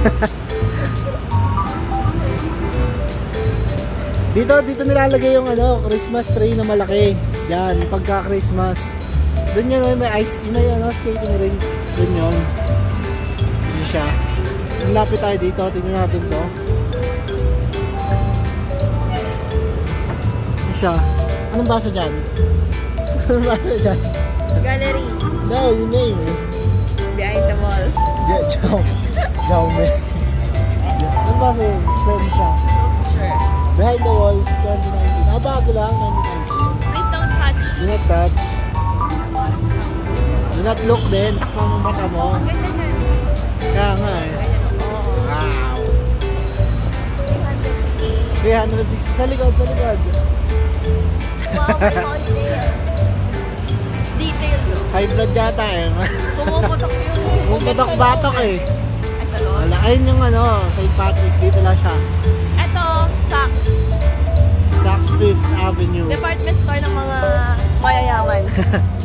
Dito, dito nilalagay yung ano, Christmas tree na malaki. Yan, pagka Christmas. Doon yun, oh, may ice, may ano, skating rink. Doon yun. Yun siya. Ang lapit tayo dito, tingnan natin to. Yun siya. Anong basa dyan? Anong basa dyan? Gallery. No, yung name eh. Behind the wall. Jet Chow. Jaume. Basa yun? Friend siya. Sure. Behind the Walls 2019. Ah, bago lang, 2019. Please don't touch. Do not touch. Do not look din. Takpan mo mata mo. Ang ganda na. Kaya nga eh. Wow. 360 sa likod, sa likod. Wow, may holiday. Detail. no? High blood yata eh. Pumuputok yung... Pumuputok-batok eh. Ayun yung ano, St. Patrick's. Dito lang siya. Ito, Saks. Saks Fifth Avenue. Department store ng mga mayayaman.